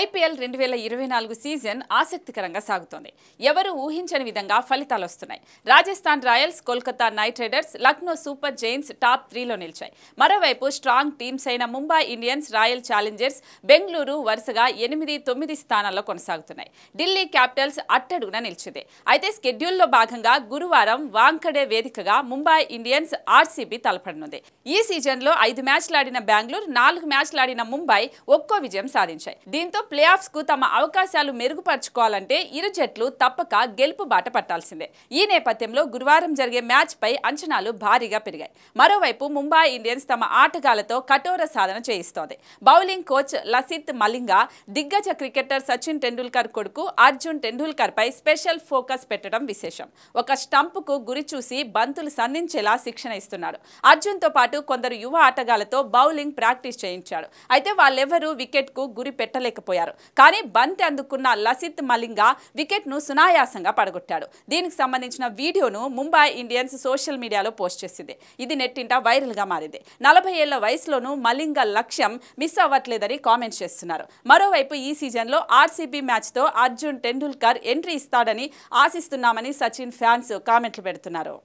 IPL రెండు వేల ఇరవై నాలుగు సీజన్ ఆసక్తికరంగా సాగుతోంది. ఎవరు ఊహించని విధంగా ఫలితాలు వస్తున్నాయి. Rajasthan Royals Kolkata Knight Riders Lucknow Super Giants top త్రీలో నిలిచాయి. మరోవైపు స్ట్రాంగ్ టీమ్స్ అయిన Mumbai Indians Royal Challengers Bengaluru వరుసగా ఎనిమిది తొమ్మిది స్థానాల్లో కొనసాగుతున్నాయి. ఢిల్లీ క్యాపిటల్స్ అట్టడుగున నిలిచింది. అయితే స్కెడ్యూల్లో భాగంగా గురువారం వాంకడే వేదికగా ముంబై ఇండియన్స్ ఆర్సీబీ తలపడనుంది. ఈ సీజన్లో ఐదు మ్యాచ్లాడిన బెంగళూరు నాలుగు మ్యాచ్లాడిన ముంబై ఒక్కో విజయం సాధించాయి. దీంతో ప్లే ఆఫ్స్కు తమ అవకాశాలు మెరుగుపరుచుకోవాలంటే ఇరు జట్లు తప్పక గెలుపు బాట పట్టాల్సిందే. ఈ నేపథ్యంలో గురువారం జరిగే మ్యాచ్ పై అంచనాలు భారీగా పెరిగాయి. మరోవైపు ముంబై ఇండియన్స్ తమ ఆటగాళ్ళతో కఠోర సాధన చేయిస్తోంది. బౌలింగ్ కోచ్ లసిత్ మలింగా దిగ్గజ క్రికెటర్ సచిన్ టెండూల్కర్ కొడుకు అర్జున్ టెండూల్కర్ పై స్పెషల్ ఫోకస్ పెట్టడం విశేషం. ఒక స్టంప్కు గురి చూసి బంతులు సంధించేలా శిక్షణ ఇస్తున్నాడు. అర్జున్తో పాటు కొందరు యువ ఆటగాళ్ళతో బౌలింగ్ ప్రాక్టీస్ చేయించాడు. అయితే వాళ్ళెవరూ వికెట్కు గురి పెట్టలేకపోయారు. కానీ బంతి అందుకున్న లసిత్ మలింగా వికెట్ను సునాయాసంగా పడగొట్టాడు. దీనికి సంబంధించిన వీడియోను ముంబై ఇండియన్స్ సోషల్ మీడియాలో పోస్ట్ చేసింది. ఇది నెట్టింట వైరల్గా మారింది. నలభై ఏళ్ళ వయసులోనూ మలింగ లక్ష్యం మిస్ అవ్వట్లేదని కామెంట్స్ చేస్తున్నారు. మరోవైపు ఈ సీజన్లో ఆర్సీబీ మ్యాచ్తో అర్జున్ టెండూల్కర్ ఎంట్రీ ఇస్తాడని ఆశిస్తున్నామని సచిన్ ఫ్యాన్స్ కామెంట్లు పెడుతున్నారు.